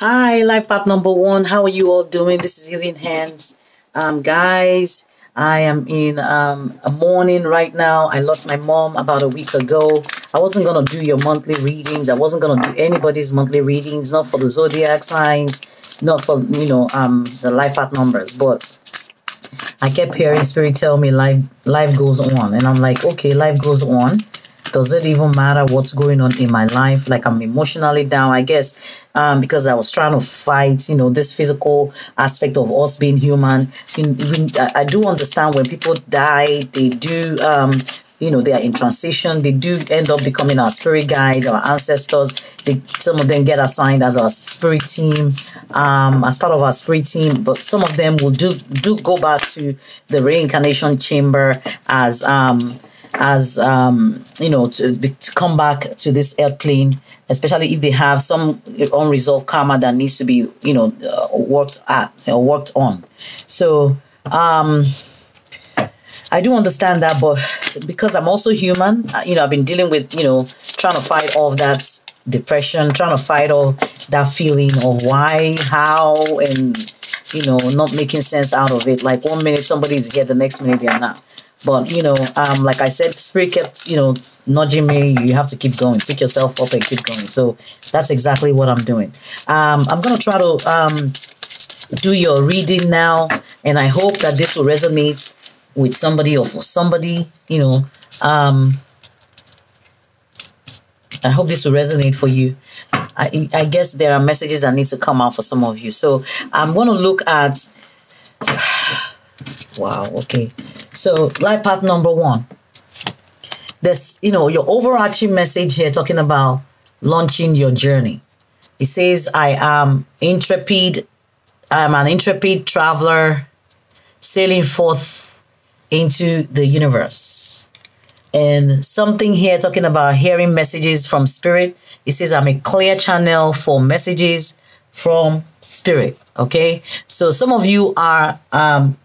Hi, life path number one. How are you all doing? This is Healing Hands. Um, guys, I am in um, a mourning right now. I lost my mom about a week ago. I wasn't going to do your monthly readings. I wasn't going to do anybody's monthly readings, not for the zodiac signs, not for, you know, um, the life path numbers. But I kept hearing spirit tell me life, life goes on. And I'm like, okay, life goes on does it even matter what's going on in my life? Like i'm emotionally down i guess um, because i was trying to fight you know this physical aspect of us being human. In, in, I, do understand when people die they do um, you know they are in transition. They do end up becoming our spirit guides our ancestors. They, some of them get assigned as our spirit team um, as part of our spirit team but some of them will do do go back to the reincarnation chamber as um, as um, you know to, to come back to this airplane especially if they have some unresolved karma that needs to be you know uh, worked at or worked on so um I do understand that, but because I'm also human, uh, you know, I've been dealing with, you know, trying to fight all that depression, trying to fight all that feeling of why, how, and, you know, not making sense out of it. Like one minute somebody's here, the next minute they're not. But you know, um, like I said, spirit kept you know nudging me. You have to keep going. Pick yourself up and keep going. So that's exactly what I'm doing. Um, I'm gonna try to um, do your reading now, and I hope that this will resonate with somebody or for somebody. You know, um, I hope this will resonate for you. I, I guess there are messages that need to come out for some of you. So I'm to look at. Wow. Okay. So, life path number one. This, you know, your overarching message here talking about launching your journey. It says, I am intrepid, I'm an intrepid traveler sailing forth into the universe. And something here talking about hearing messages from spirit. It says, I'm a clear channel for messages from spirit. Okay. So some of you are um,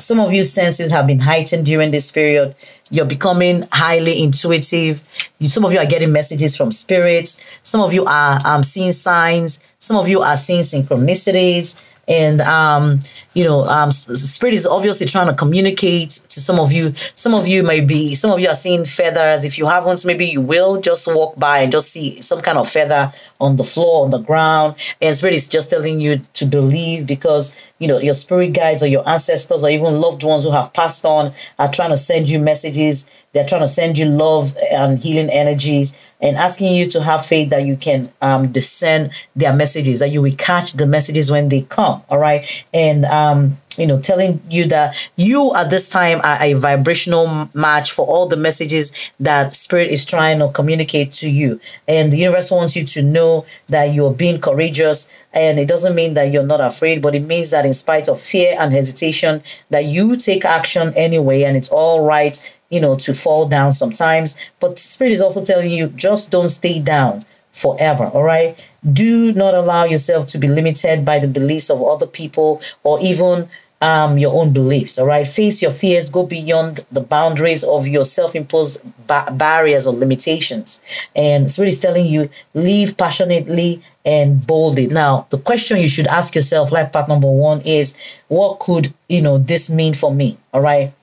some of you senses have been heightened during this period. You're becoming highly intuitive. You, some of you are getting messages from spirits. Some of you are um, seeing signs. Some of you are seeing synchronicities and um, you know, um, spirit is obviously trying to communicate to some of you. Some of you may be, some of you are seeing feathers. If you haven't, maybe you will just walk by and just see some kind of feather on the floor, on the ground, and spirit is just telling you to believe because you know your spirit guides or your ancestors or even loved ones who have passed on are trying to send you messages. They're trying to send you love and healing energies and asking you to have faith that you can um, discern their messages, that you will catch the messages when they come. All right. And um, you know, telling you that you at this time are a vibrational match for all the messages that spirit is trying to communicate to you. And the universe wants you to know that you're being courageous. And it doesn't mean that you're not afraid, but it means that in spite of fear and hesitation, that you take action anyway. And it's all right, you know, to fall down sometimes. But spirit is also telling you just don't stay down forever. All right. Do not allow yourself to be limited by the beliefs of other people or even um, your own beliefs. All right. Face your fears. Go beyond the boundaries of your self imposed ba- barriers or limitations. And it's really telling you live passionately and boldly. Now, the question you should ask yourself, life path number one, is what could, you know, this mean for me? All right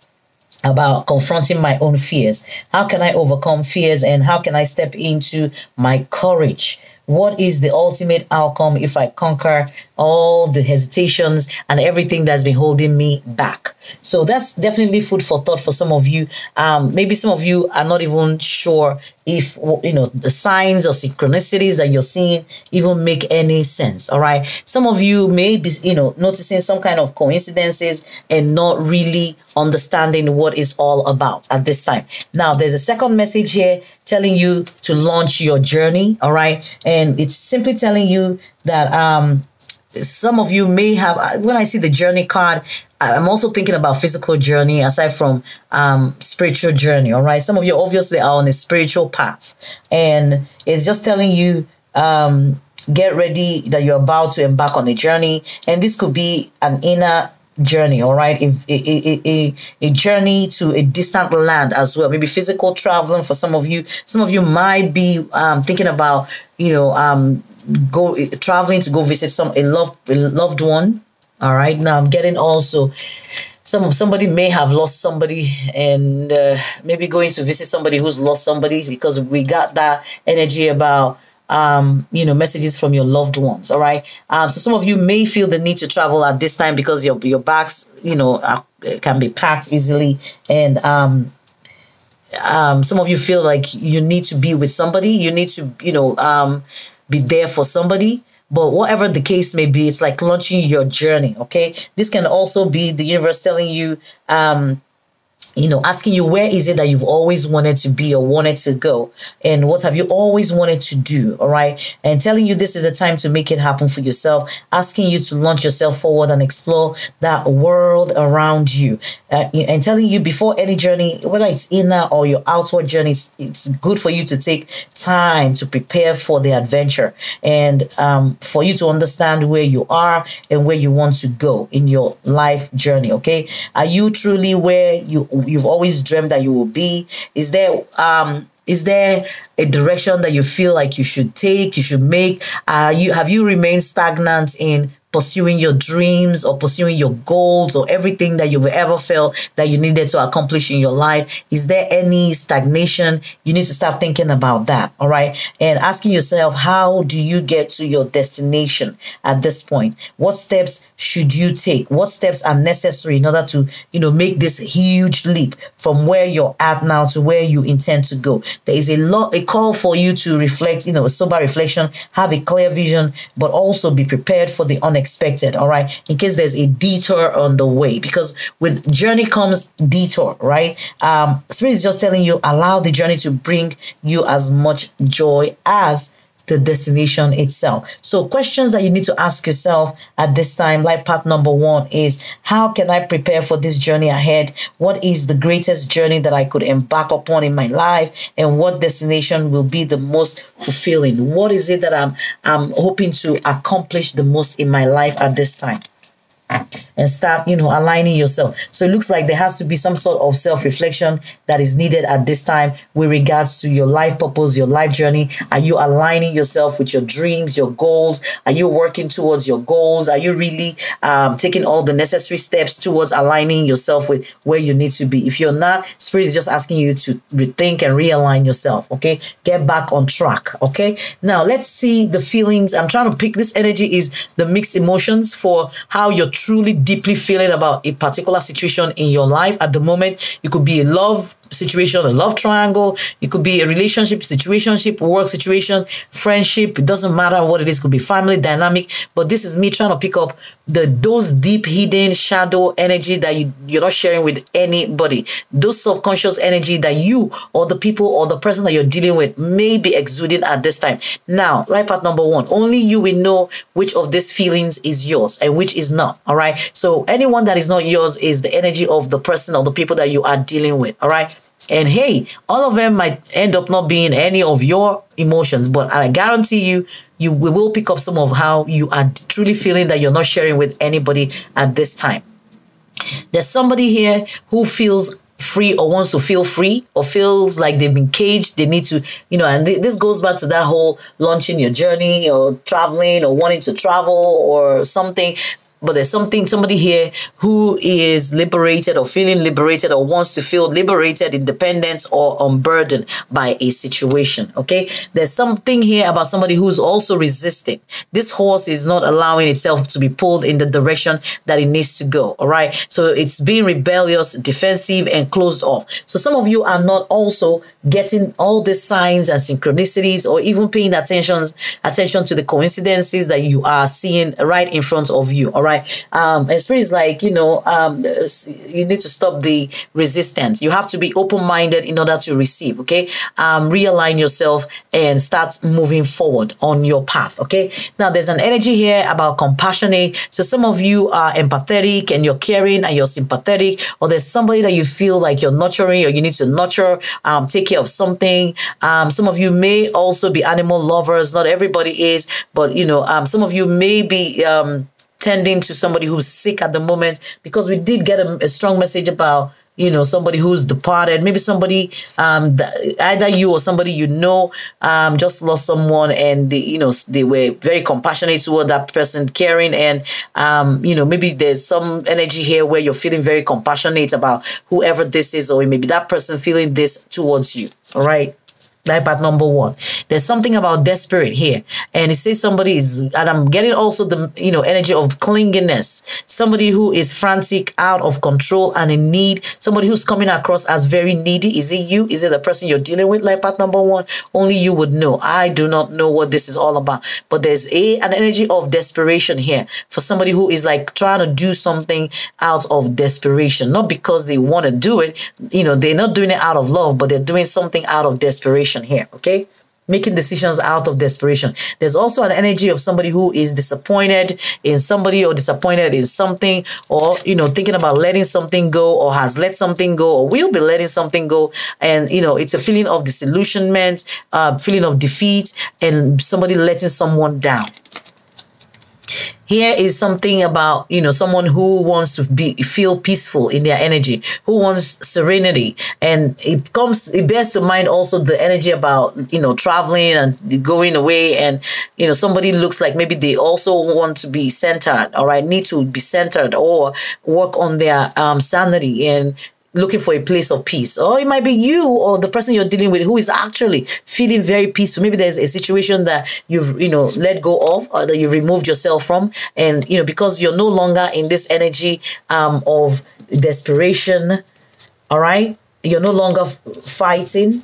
about confronting my own fears. How can I overcome fears and how can I step into my courage? What is the ultimate outcome if I conquer all the hesitations and everything that's been holding me back? So that's definitely food for thought for some of you. Um, maybe some of you are not even sure if you know the signs or synchronicities that you're seeing even make any sense all right some of you may be you know noticing some kind of coincidences and not really understanding what it's all about at this time now there's a second message here telling you to launch your journey all right and it's simply telling you that um some of you may have when i see the journey card I'm also thinking about physical journey aside from um, spiritual journey. All right. Some of you obviously are on a spiritual path, and it's just telling you um, get ready that you're about to embark on a journey, and this could be an inner journey all right a, a, a, a journey to a distant land as well maybe physical traveling for some of you some of you might be um, thinking about you know um, go traveling to go visit some a loved a loved one. All right. Now I'm getting also some somebody may have lost somebody and uh, maybe going to visit somebody who's lost somebody because we got that energy about um, you know, messages from your loved ones. All right. Um, so some of you may feel the need to travel at this time because your your bags, you know, are, can be packed easily, and um, um, some of you feel like you need to be with somebody. You need to, you know, um, be there for somebody. But whatever the case may be, it's like launching your journey. Okay. This can also be the universe telling you, um, you know, asking you where is it that you've always wanted to be or wanted to go, and what have you always wanted to do, all right? And telling you this is the time to make it happen for yourself, asking you to launch yourself forward and explore that world around you, uh, and telling you before any journey, whether it's inner or your outward journey, it's, it's good for you to take time to prepare for the adventure and um, for you to understand where you are and where you want to go in your life journey. Okay, are you truly where you you've always dreamed that you will be? Is there um is there a direction that you feel like you should take, you should make? Uh, you have you remained stagnant in pursuing your dreams or pursuing your goals or everything that you've ever felt that you needed to accomplish in your life? Is there any stagnation? You need to start thinking about that. All right. And asking yourself, how do you get to your destination at this point? What steps should you take? What steps are necessary in order to, you know, make this huge leap from where you're at now to where you intend to go? There is a lot, a call for you to reflect, you know, a sober reflection, have a clear vision, but also be prepared for the unexpected unexpected, all right? In case there's a detour on the way, because with journey comes detour, right? Um, Spirit is just telling you, allow the journey to bring you as much joy as the destination itself. So questions that you need to ask yourself at this time, like part number one is, how can I prepare for this journey ahead? What is the greatest journey that I could embark upon in my life? And what destination will be the most fulfilling? What is it that I'm, I'm hoping to accomplish the most in my life at this time? And start, you know, aligning yourself. So it looks like there has to be some sort of self reflection that is needed at this time with regards to your life purpose, your life journey. Are you aligning yourself with your dreams, your goals? Are you working towards your goals? Are you really um, taking all the necessary steps towards aligning yourself with where you need to be? If you're not, Spirit is just asking you to rethink and realign yourself. Okay, get back on track. Okay, now let's see the feelings. I'm trying to pick this energy is the mixed emotions for how you're truly deeply feeling about a particular situation in your life at the moment. It could be a love situation, a love triangle. It could be a relationship, situationship, work situation, friendship. It doesn't matter what it is. It could be family dynamic. But this is me trying to pick up the those deep hidden shadow energy that you, you're not sharing with anybody. Those subconscious energy that you or the people or the person that you're dealing with may be exuding at this time. Now, life path number one, only you will know which of these feelings is yours and which is not. All right. So anyone that is not yours is the energy of the person or the people that you are dealing with. All right. And hey, all of them might end up not being any of your emotions, but I guarantee you, you we will pick up some of how you are truly feeling that you're not sharing with anybody at this time. There's somebody here who feels free or wants to feel free or feels like they've been caged they need to you know and th- this goes back to that whole launching your journey or traveling or wanting to travel or something but there's something somebody here who is liberated or feeling liberated or wants to feel liberated independent or unburdened by a situation okay? There's something here about somebody who's also resisting. This horse is not allowing itself to be pulled in the direction that it needs to go all right? So it's being rebellious defensive and closed off. So some of you are not also getting all the signs and synchronicities or even paying attention attention to the coincidences that you are seeing right in front of you all right right? Um, and spirit is like, you know, um, you need to stop the resistance. You have to be open minded in order to receive, okay? Um, realign yourself and start moving forward on your path, okay? Now, there's an energy here about compassionate. So, some of you are empathetic and you're caring and you're sympathetic, or there's somebody that you feel like you're nurturing or you need to nurture, um, take care of something. Um, some of you may also be animal lovers. Not everybody is, but you know, um, some of you may be um, tending to somebody who's sick at the moment because we did get a, a strong message about you know somebody who's departed. Maybe somebody um either you or somebody you know um just lost someone and they you know they were very compassionate toward that person caring. And um you know maybe there's some energy here where you're feeling very compassionate about whoever this is or maybe that person feeling this towards you. All right? Life path number one. There's something about desperate here. And it says somebody is, and I'm getting also the, you know, energy of clinginess. Somebody who is frantic, out of control and in need. Somebody who's coming across as very needy. Is it you? Is it the person you're dealing with? Life path number one. Only you would know. I do not know what this is all about. But there's a, an energy of desperation here for somebody who is like trying to do something out of desperation. Not because they want to do it. You know, they're not doing it out of love, but they're doing something out of desperation here, okay? Making decisions out of desperation. There's also an energy of somebody who is disappointed in somebody or disappointed in something or, you know, thinking about letting something go or has let something go or will be letting something go. And, you know, it's a feeling of disillusionment, uh, feeling of defeat and somebody letting someone down here is something about you know someone who wants to be feel peaceful in their energy who wants serenity. And it comes it bears to mind also the energy about you know traveling and going away. And you know somebody looks like maybe they also want to be centered all right? Need to be centered or work on their um, sanity. And looking for a place of peace. Or it might be you or the person you're dealing with who is actually feeling very peaceful. Maybe there's a situation that you've you know let go of or that you removed yourself from. And you know because you're no longer in this energy um of desperation all right? You're no longer fighting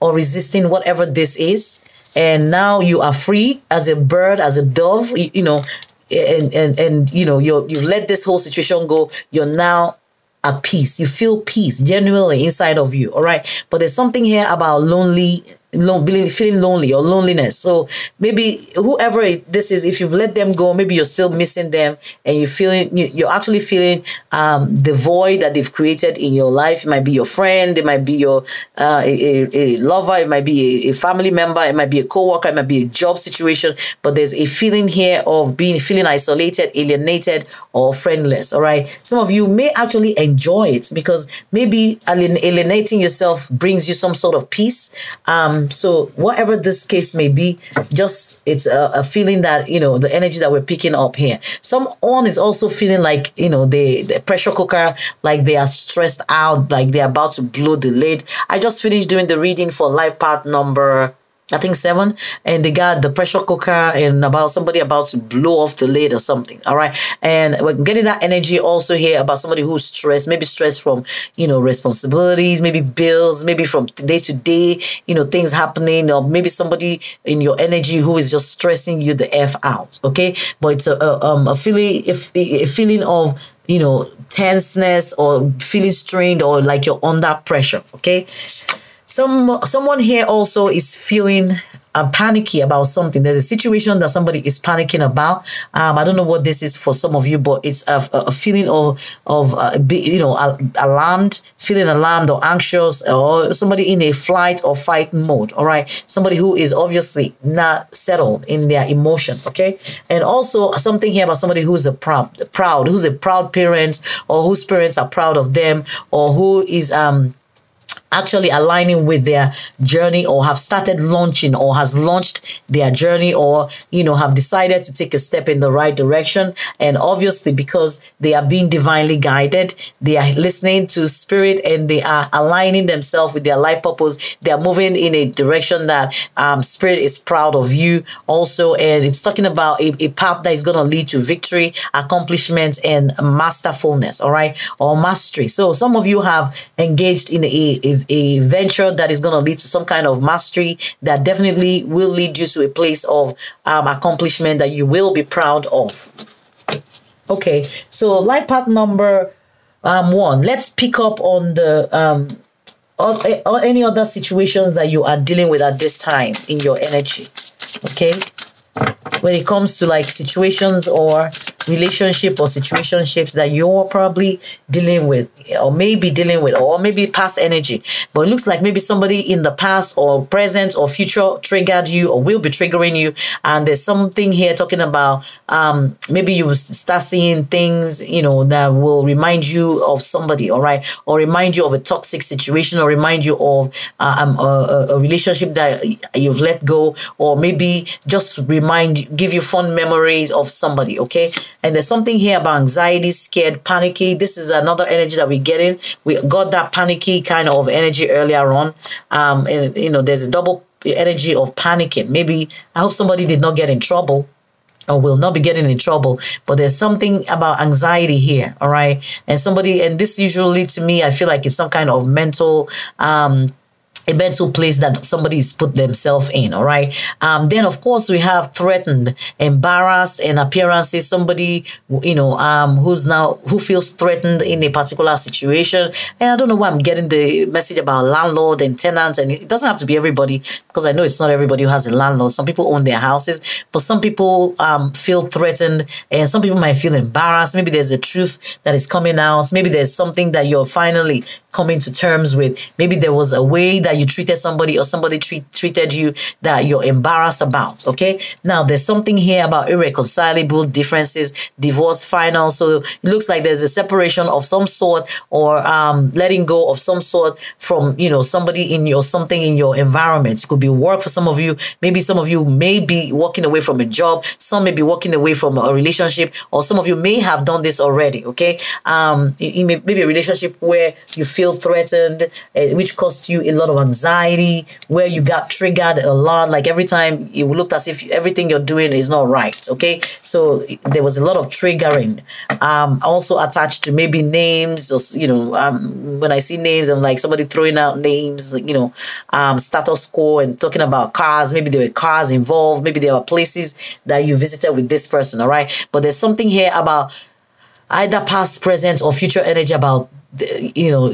or resisting whatever this is. And now you are free as a bird as a dove you, you know and and and you know you you let this whole situation go. You're now at peace. You feel peace genuinely inside of you. All right. But there's something here about lonely feeling lonely or loneliness. So maybe whoever this is, if you've let them go, maybe you're still missing them, and you're feeling you're actually feeling um, the void that they've created in your life. It might be your friend, it might be your uh, a, a, lover, it might be a, a family member, it might be a co-worker, it might be a job situation. But there's a feeling here of being feeling isolated, alienated, or friendless. All right. Some of you may actually enjoy it because maybe alienating yourself brings you some sort of peace. Um, Um, so whatever this case may be, just it's a, a, feeling that you know the energy that we're picking up here. Someone is also feeling like you know the, the pressure cooker, like they are stressed out, like they're about to blow the lid. I just finished doing the reading for life path number I think seven, and they got the pressure cooker and about somebody about to blow off the lid or something. All right, and we're getting that energy also here about somebody who's stressed, maybe stressed from you know responsibilities, maybe bills, maybe from day to day, you know things happening, or maybe somebody in your energy who is just stressing you the f out. Okay, but it's a, a um a feeling if a feeling of you know tenseness or feeling strained or like you're under pressure. Okay some someone here also is feeling uh, panicky about something. There's a situation that somebody is panicking about. Um, I don't know what this is for some of you, but it's a, a feeling of of uh, you know alarmed, feeling alarmed or anxious, or somebody in a flight or fight mode. All right, somebody who is obviously not settled in their emotion. Okay, and also something here about somebody who's a proud, proud, who's a proud parent, or whose parents are proud of them, or who is um actually aligning with their journey or have started launching or has launched their journey or you know have decided to take a step in the right direction. And obviously because they are being divinely guided they are listening to spirit and they are aligning themselves with their life purpose. They are moving in a direction that um, spirit is proud of you also. And it's talking about a, a path that is going to lead to victory accomplishment and masterfulness all right? Or mastery. So some of you have engaged in a, a a, venture that is going to lead to some kind of mastery that definitely will lead you to a place of um, accomplishment that you will be proud of. Okay, so life path number um, one. Let's pick up on the um, or, or any other situations that you are dealing with at this time in your energy. Okay, when it comes to like situations or relationship or situationships that you're probably dealing with or maybe dealing with or maybe past energy. But it looks like maybe somebody in the past or present or future triggered you or will be triggering you. And there's something here talking about um maybe you start seeing things you know that will remind you of somebody all right? Or remind you of a toxic situation or remind you of uh, um, a, a relationship that you've let go or maybe just remind give you fond memories of somebody okay? And there's something here about anxiety scared panicky. This is another energy that we're getting we got that panicky kind of energy earlier on. Um and you know there's a double energy of panicking. Maybe i hope somebody did not get in trouble or will not be getting in trouble. But there's something about anxiety here all right? And somebody and this usually to me i feel like it's some kind of mental um a mental place that somebody's put themselves in all right? Um then of course we have threatened embarrassed and appearances somebody you know um who's now who feels threatened in a particular situation. And i don't know why i'm getting the message about landlord and tenants and it doesn't have to be everybody because i know it's not everybody who has a landlord. Some people own their houses but some people um feel threatened and some people might feel embarrassed. Maybe there's a truth that is coming out. Maybe there's something that you're finally coming to terms with. Maybe there was a way that you treated somebody or somebody treat, treated you that you're embarrassed about okay? Now there's something here about irreconcilable differences divorce final. So it looks like there's a separation of some sort or um, letting go of some sort from you know somebody in your something in your environment. It could be work for some of you. Maybe some of you may be walking away from a job. Some may be walking away from a relationship or some of you may have done this already okay? Um it, it may, maybe a relationship where you feel threatened, uh, which costs you a lot of anxiety, where you got triggered a lot. Like every time it looked as if everything you're doing is not right. Okay, so there was a lot of triggering. Um, also attached to maybe names, or, you know, um, when I see names, I'm like somebody throwing out names, you know, um, status quo and talking about cars. Maybe there were cars involved. Maybe there were places that you visited with this person. All right, but there's something here about either past, present, or future energy about you know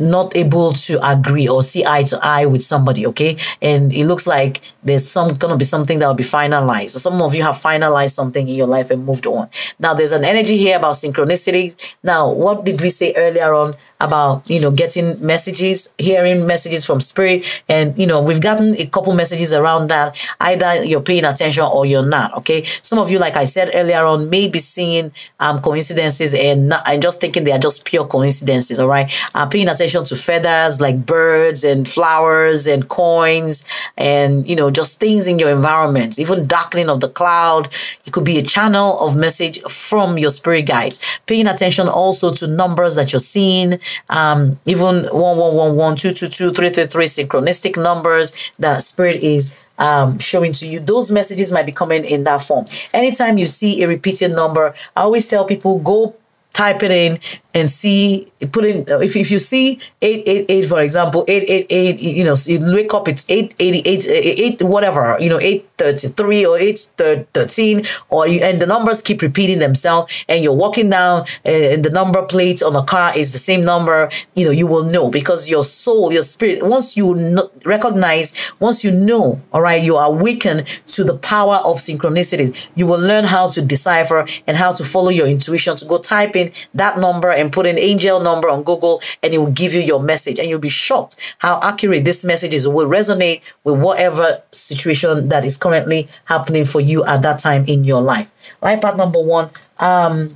not able to agree or see eye to eye with somebody, okay? And it looks like there's some gonna be something that will be finalized. So some of you have finalized something in your life and moved on. Now there's an energy here about synchronicity. Now, what did we say earlier on about you know getting messages, hearing messages from spirit, and you know we've gotten a couple messages around that. Either you're paying attention or you're not. Okay, some of you, like I said earlier on, may be seeing um coincidences and not, and just thinking they are just pure coincidences. All right, uh, paying attention to feathers like birds and flowers and coins and you know just things in your environment, even darkening of the cloud. It could be a channel of message from your spirit guides. Paying attention also to numbers that you're seeing um, even 1111, 222, 333 synchronistic numbers that spirit is um, showing to you. Those messages might be coming in that form. Anytime you see a repeated number, I always tell people go type it in and see put in uh, if, if you see 888 for example 888 you know you wake up it's 888 8 whatever you know 833 or 813 or you and the numbers keep repeating themselves and you're walking down and the number plates on a car is the same number you know you will know because your soul your spirit once you know, recognize once you know all right you are awakened to the power of synchronicity you will learn how to decipher and how to follow your intuition to go type in that number and put an angel number on Google and it will give you your message. And you'll be shocked how accurate this message is. It will resonate with whatever situation that is currently happening for you at that time in your life. Life path number one. Um,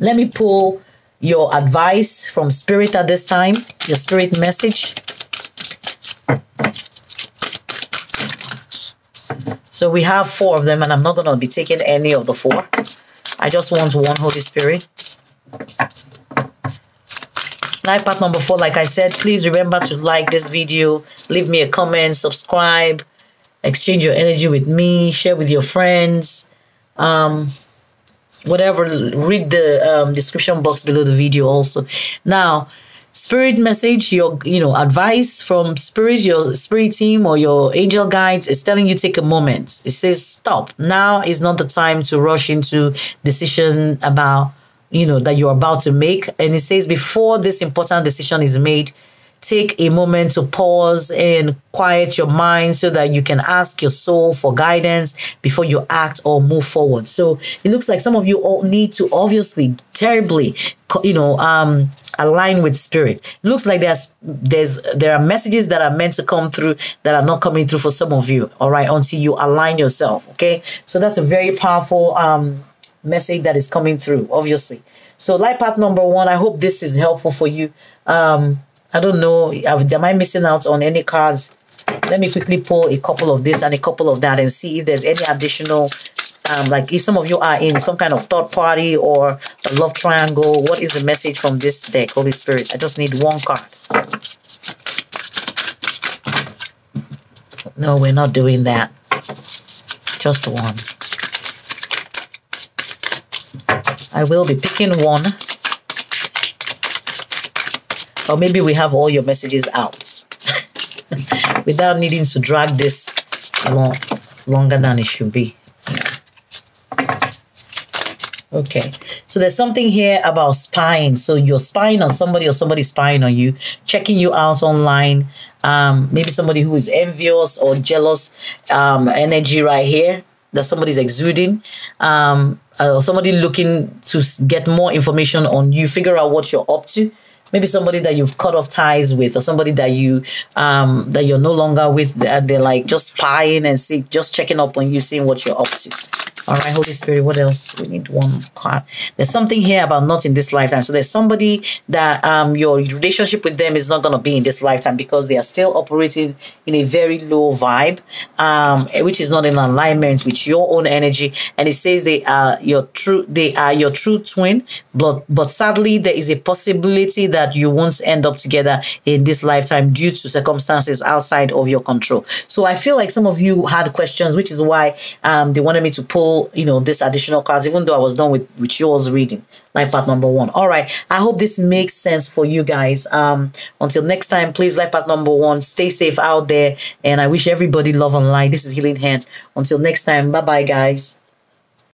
let me pull your advice from spirit at this time, your spirit message. So we have four of them, and I'm not going to be taking any of the four. I just want one Holy Spirit. Life path number four, like I said, please remember to like this video, leave me a comment, subscribe, exchange your energy with me, share with your friends. Um, whatever, read the um, description box below the video also. Now, spirit message, your you know advice from spirit, your spirit team or your angel guides is telling you take a moment. It says stop. Now is not the time to rush into decision about you know that you're about to make and it says before this important decision is made take a moment to pause and quiet your mind so that you can ask your soul for guidance before you act or move forward. So it looks like some of you all need to obviously terribly, you know, um, align with spirit. Looks like there's there's there are messages that are meant to come through that are not coming through for some of you. All right, until you align yourself. Okay, so that's a very powerful um message that is coming through. Obviously, so life path number one. I hope this is helpful for you. Um, I don't know. Am I missing out on any cards? Let me quickly pull a couple of this and a couple of that and see if there's any additional, um, like if some of you are in some kind of third party or a love triangle, what is the message from this deck, Holy Spirit? I just need one card. No, we're not doing that. Just one. I will be picking one or maybe we have all your messages out without needing to drag this long, longer than it should be. Okay, so there's something here about spying. So you're spying on somebody or somebody spying on you, checking you out online. Um, maybe somebody who is envious or jealous um, energy right here that somebody's exuding. Um, or somebody looking to get more information on you, figure out what you're up to maybe somebody that you've cut off ties with or somebody that you um that you're no longer with they're like just spying and see just checking up on you seeing what you're up to all right holy spirit what else? We need one card. There's something here about not in this lifetime. So there's somebody that um your relationship with them is not going to be in this lifetime because they are still operating in a very low vibe um which is not in alignment with your own energy. And it says they are your true they are your true twin but but sadly there is a possibility that you won't end up together in this lifetime due to circumstances outside of your control. So i feel like some of you had questions which is why um they wanted me to pull you know, this additional cards, even though I was done with, with yours reading, life path number one. All right. I hope this makes sense for you guys. Um, until next time, please, life path number one, stay safe out there. And I wish everybody love and light. This is Healing Hands. Until next time, bye bye, guys.